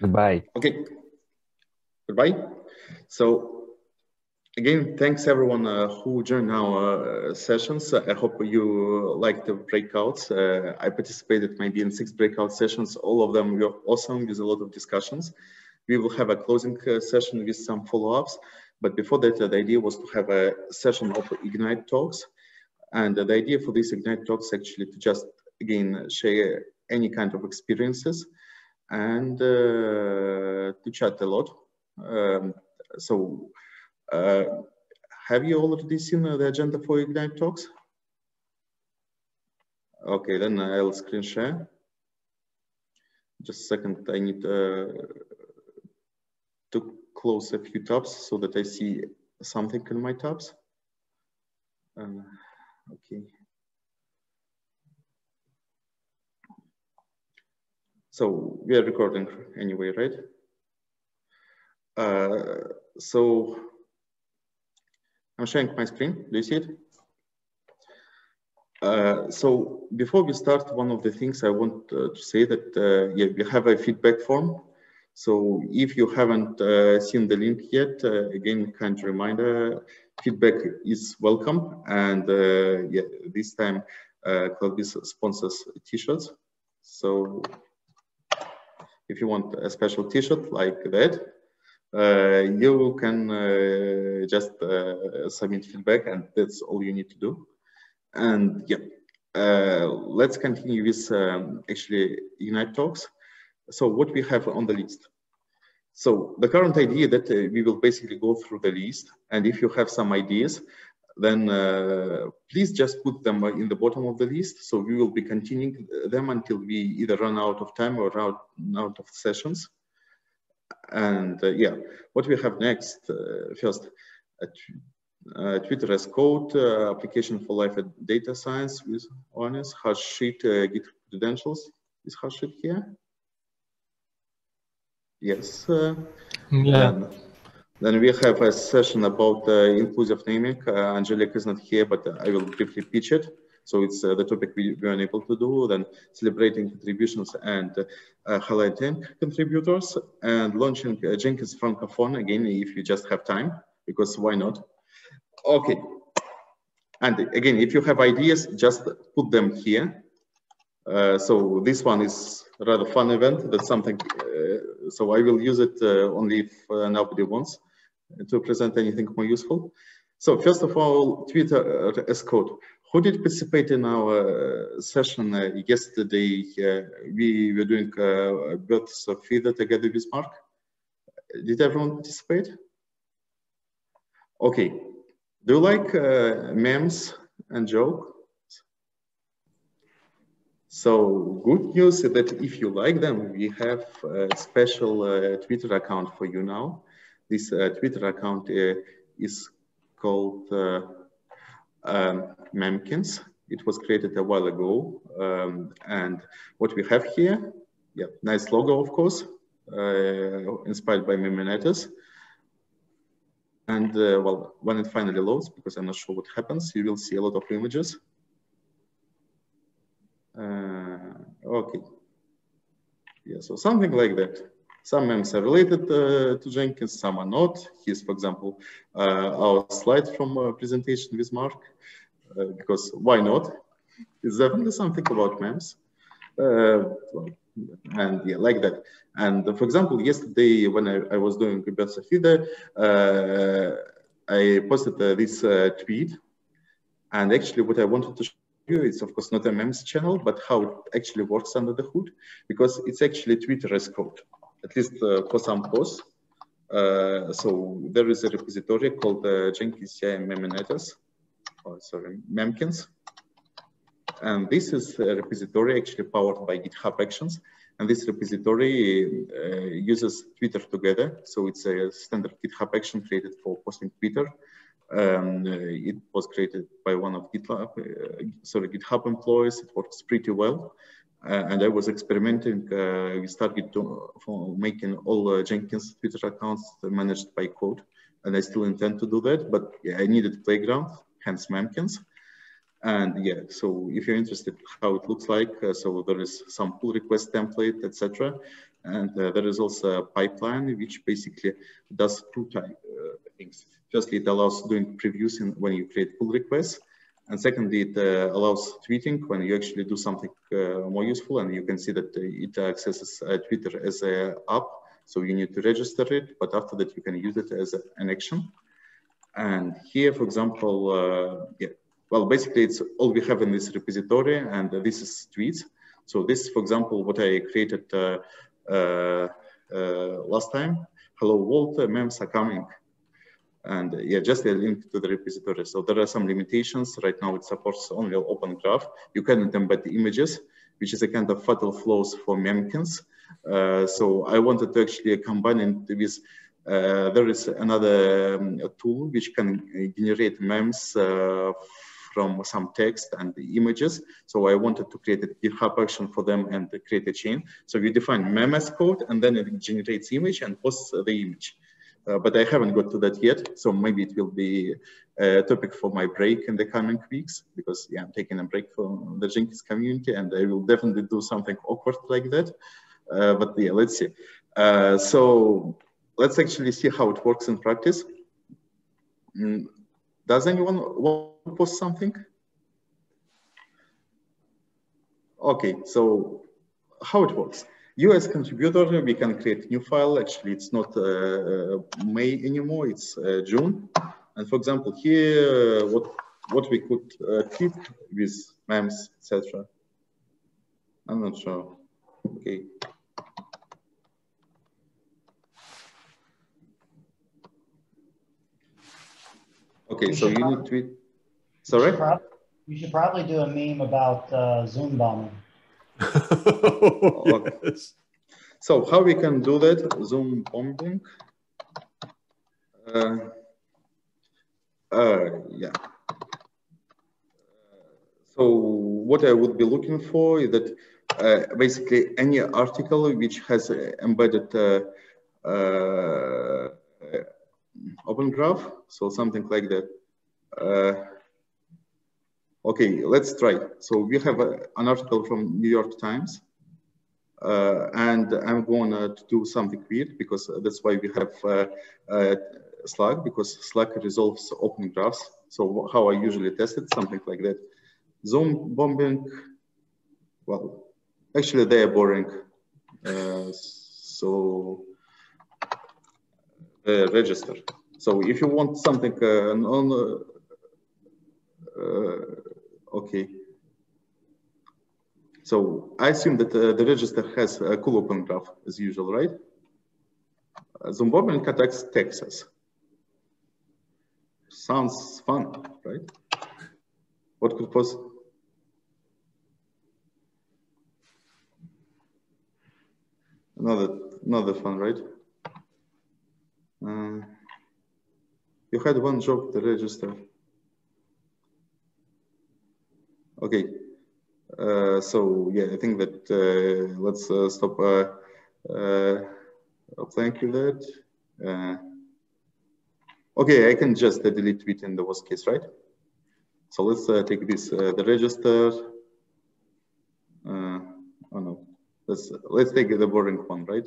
Goodbye. Okay. Goodbye. So again, thanks everyone uh, who joined our uh, sessions. I hope you liked the breakouts. Uh, I participated maybe in six breakout sessions. All of them were awesome with a lot of discussions. We will have a closing uh, session with some follow-ups. But before that, the idea was to have a session of Ignite talks. And the idea for these Ignite talks actually to just, again, share any kind of experiences and uh, to chat a lot. Um, so uh, have you already seen the agenda for Ignite talks? Okay, then I'll screen share. Just a second, I need uh, to close a few tabs so that I see something in my tabs. Uh, okay. So we are recording anyway, right? Uh, so I'm sharing my screen. Do you see it? Uh, so before we start, one of the things I want uh, to say that uh, yeah, we have a feedback form. So if you haven't uh, seen the link yet, uh, again, kind reminder, feedback is welcome. And yeah, this time CloudBees sponsors t-shirts. So if you want a special t-shirt like that, uh, you can uh, just uh, submit feedback and that's all you need to do. And yeah, uh, let's continue with um, actually Ignite talks. So what we have on the list. So the current idea that uh, we will basically go through the list and if you have some ideas, then uh, please just put them in the bottom of the list. So we will be continuing them until we either run out of time or out, out of sessions. And uh, yeah, what we have next, uh, first, uh, Twitter as code, uh, application for life at data science with honest, Harshit uh, Git credentials. Is Harshit here? Yes. Uh, yeah. Then, we have a session about uh, inclusive naming. Uh, Angelica is not here, but I will briefly pitch it. So it's uh, the topic we were unable to do, then celebrating contributions and uh, highlighting contributors and launching uh, Jenkins Francophone again, if you just have time, because why not? Okay. And again, if you have ideas, just put them here. Uh, so this one is rather fun event. That's something. Uh, so I will use it uh, only if nobody wants to present anything more useful. So first of all, Twitter as code. Who did participate in our uh, session uh, yesterday? Uh, we were doing uh, Birds of Feather together with Mark. Did everyone participate? Okay. Do you like uh, memes and jokes? So good news is that if you like them, we have a special uh, Twitter account for you now. This Twitter account is called um, Memkins. It was created a while ago. Um, and what we have here, yeah, nice logo, of course, uh, inspired by Memenetus. And uh, well, when it finally loads, because I'm not sure what happens, you will see a lot of images. Uh, okay. Yeah, so something like that. Some memes are related uh, to Jenkins, some are not. Here's, for example, uh, our slide from a presentation with Mark, uh, because why not? It's definitely something about memes. Uh, and yeah, like that. And uh, for example, yesterday when I, I was doing Roberto Fide, uh, I posted this tweet. And actually what I wanted to show you. It's of course not a MEMS channel, but how it actually works under the hood, because it's actually Twitter as code at least uh, for some posts. Uh, so there is a repository called uh, Jenkins CI Memenetus, oh, sorry, Memkins. And this is a repository actually powered by GitHub Actions. And this repository uh, uses Twitter together. So it's a standard GitHub action created for posting Twitter. Um, uh, it was created by one of GitLab, uh, sorry, GitHub employees. It works pretty well. Uh, and I was experimenting uh, with Target to, making all uh, Jenkins Twitter accounts managed by code. And I still intend to do that, but yeah, I needed Playground, hence Memkins. And yeah, so if you're interested how it looks like, uh, so there is some pull request template, etc. And uh, there is also a pipeline which basically does two type, uh, things. Firstly, it allows doing previews in, when you create pull requests. And secondly, it uh, allows tweeting when you actually do something uh, more useful and you can see that it accesses uh, Twitter as an app. So you need to register it, but after that you can use it as a, an action. And here, for example, uh, yeah, well, basically it's all we have in this repository and this is tweets. So this, for example, what I created uh, uh, uh, last time. Hello, world, memes are coming. And yeah, just a link to the repository. So there are some limitations. Right now it supports only open graph. You cannot embed images, which is a kind of fatal flaws for memkins. Uh, so I wanted to actually combine it with uh, there is another um, tool which can generate memes uh, from some text and images. So I wanted to create a GitHub action for them and create a chain. So we define mem as code and then it generates image and posts the image. Uh, but I haven't got to that yet. So maybe it will be a topic for my break in the coming weeks because yeah, I'm taking a break from the Jenkins community and I will definitely do something awkward like that. Uh, but yeah, let's see. Uh, so let's actually see how it works in practice. Mm, does anyone want to post something? Okay, so how it works. You as contributor, we can create new file. Actually, it's not uh, uh, May anymore, it's uh, June. And for example, here, what, what we could keep with mems, etc. I'm not sure. Okay. Okay, so you need to. Sorry. Should, should probably do a meme about uh, Zoom bombing. oh, yes. So how we can do that? Zoom bombing. Uh, uh, yeah. So what I would be looking for is that uh, basically any article which has embedded uh, uh, open graph, so something like that. Uh, okay, let's try. So we have a, an article from New York Times, uh, and I'm going to do something weird because that's why we have uh, uh, Slack, because Slack resolves open graphs. So how I usually test it, something like that. Zoom bombing, well, actually they are boring. Uh, so uh, register. So if you want something uh, on, uh, okay. So I assume that uh, the register has a cool open graph as usual, right? Uh, attacks Texas. Sounds fun, right? What could pose? Another, another fun, right? Uh, you had one job the register. Okay. Uh, so yeah, I think that uh, let's uh, stop uh, uh, playing with that. Okay, I can just delete it in the worst case, right? So let's take this, the register. oh no, let's let's take the boring one, right?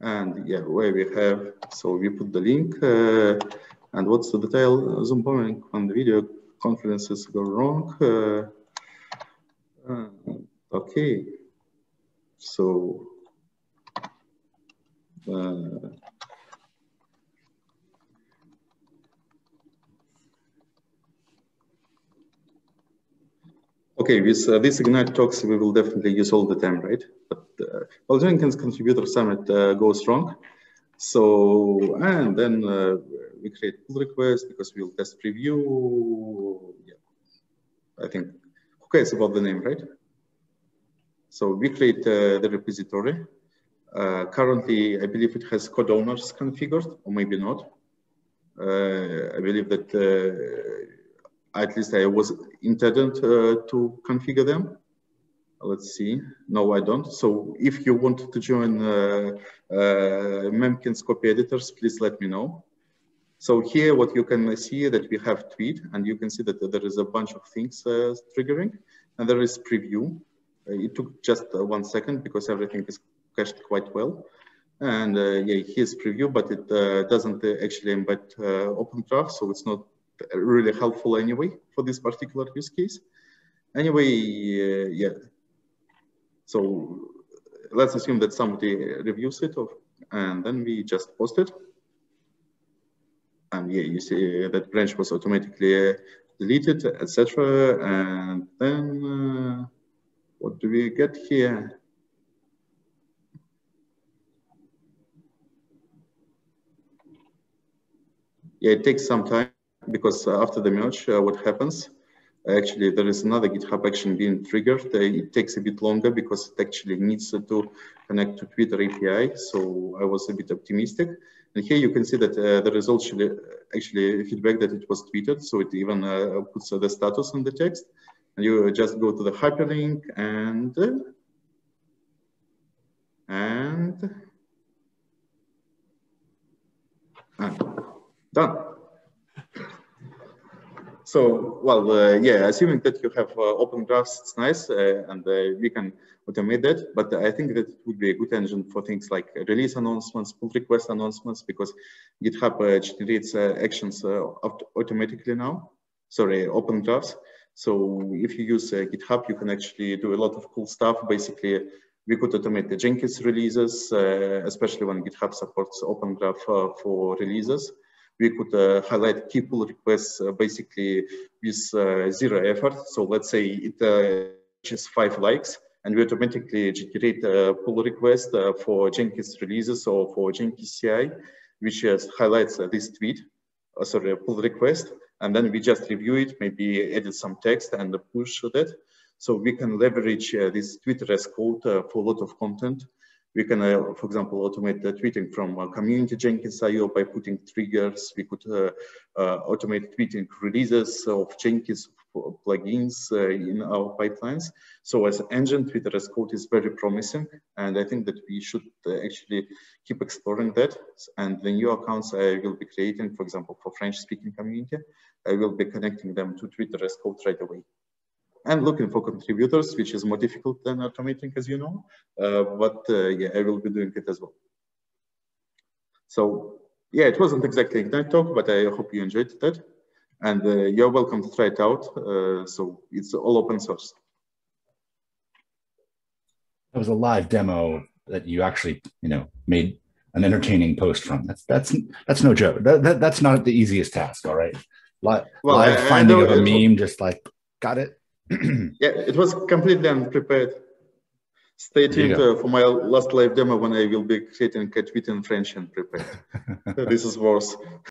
And yeah, where we have, so we put the link uh, and what's the detail? Zoom bombing when the video conferences go wrong. Uh, uh, okay, so uh, Okay, with uh, this Ignite talks, we will definitely use all the time, right? But uh, well, Jenkins Contributor Summit uh, goes wrong. So, and then uh, we create pull requests because we'll test preview. Yeah, I think, who cares about the name, right? So we create uh, the repository. Uh, currently, I believe it has code owners configured, or maybe not. Uh, I believe that at least I was intended uh, to configure them. Let's see. No, I don't. So if you want to join uh, uh, Memkins copy editors, please let me know. So here, what you can see that we have tweet, and you can see that there is a bunch of things uh, triggering, and there is preview. Uh, it took just uh, one second because everything is cached quite well. And uh, yeah, here's preview, but it doesn't actually embed OpenGraph, so it's not really helpful anyway for this particular use case. Anyway, yeah. So let's assume that somebody reviews it and then we just post it. And yeah, you see that branch was automatically deleted, etc. And then uh, what do we get here? Yeah, it takes some time because after the merge, uh, what happens? Actually, there is another GitHub action being triggered. Uh, it takes a bit longer because it actually needs to connect to Twitter API. So I was a bit optimistic. And here you can see that uh, the result should uh, actually feedback that it was tweeted. So it even uh, puts the status in the text. And you just go to the hyperlink and and, and done. So, well, uh, yeah, assuming that you have uh, open graphs, it's nice, uh, and uh, we can automate that. But I think that it would be a good engine for things like release announcements, pull request announcements, because GitHub uh, generates uh, actions automatically now. Sorry, open graphs. So if you use GitHub, you can actually do a lot of cool stuff. Basically, we could automate the Jenkins releases, especially when GitHub supports Open Graph for releases we could uh, highlight key pull requests uh, basically with uh, zero effort. So let's say it just five likes and we automatically generate a pull request for Jenkins releases or for Jenkins CI, which highlights this tweet, sorry, pull request. And then we just review it, maybe edit some text and push that. So we can leverage uh, this Twitter as code uh, for a lot of content we can, uh, for example, automate the tweeting from uh, community Jenkins IO by putting triggers. We could uh, uh automate tweeting releases of Jenkins plugins in our pipelines. So as engine, Twitter as code is very promising. And I think that we should actually keep exploring that. And the new accounts I will be creating, for example, for French speaking community, I will be connecting them to Twitter as code right away and looking for contributors, which is more difficult than automating, as you know. Uh, but uh, yeah, I will be doing it as well. So yeah, it wasn't exactly Ignite talk, but I hope you enjoyed that. And uh, you're welcome to try it out. Uh, so it's all open source. That was a live demo that you actually, you know, made an entertaining post from. That's that's that's no joke. That, that that's not the easiest task. All right, live, well, live I, finding I of a meme, just like got it yeah, it was completely unprepared. Stay tuned uh, for my last live demo when I will be creating a tweet in French and prepared. this is worse.